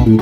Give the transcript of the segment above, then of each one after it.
Three,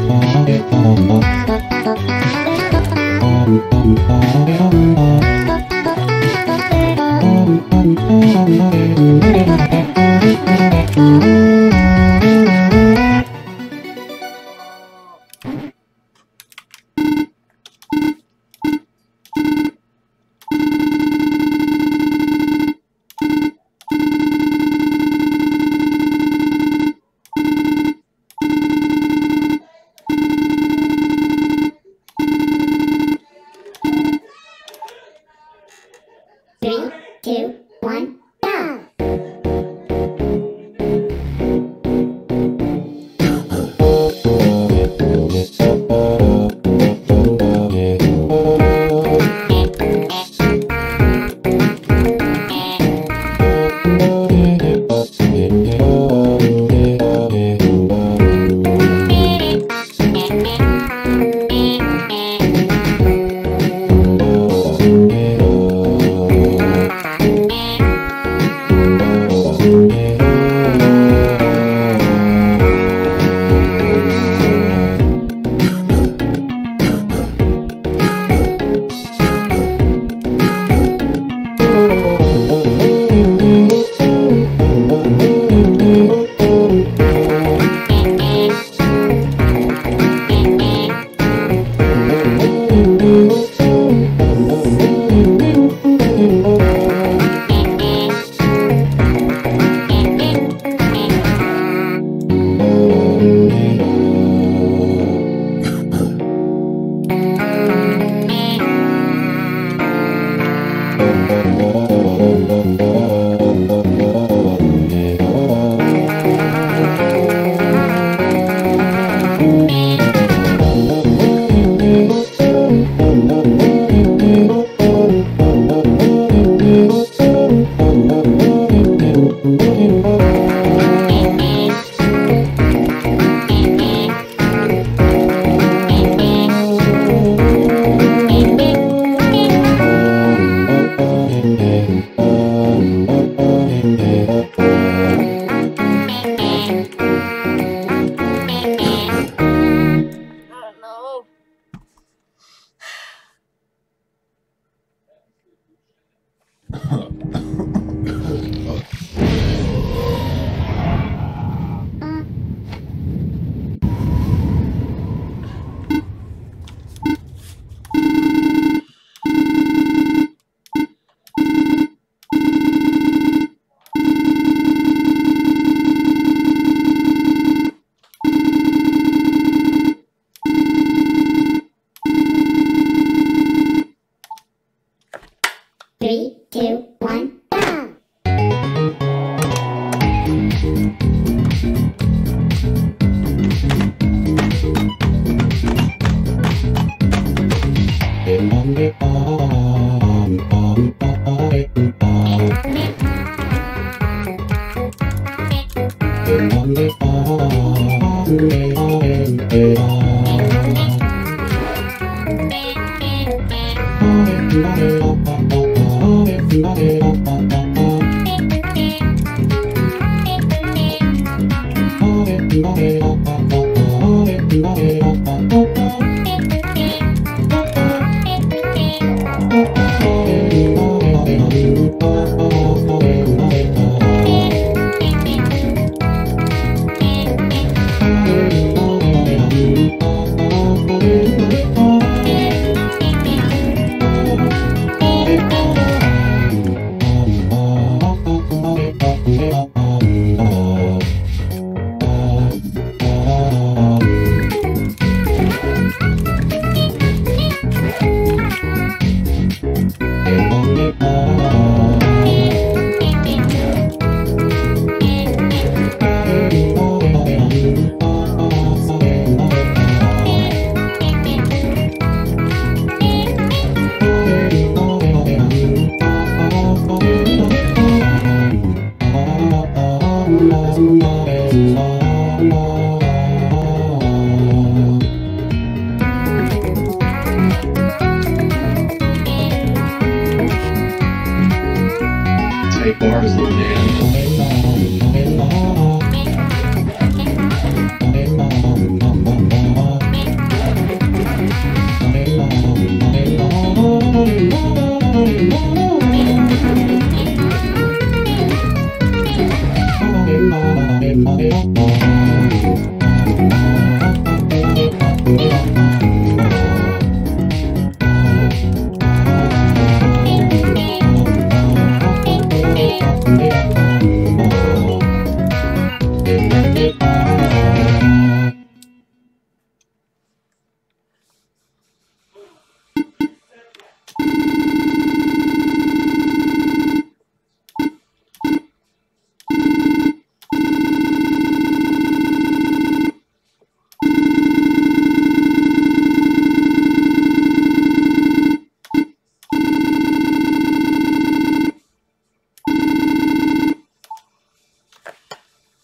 Thank bars in, man.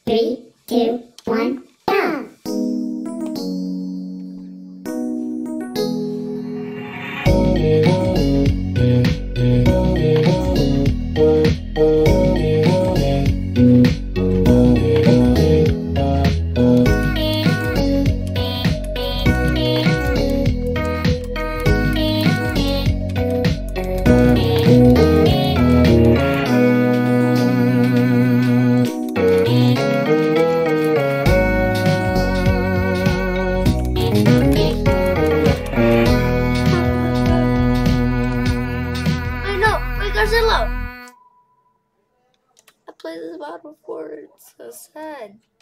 Three, two, one, Garcillo.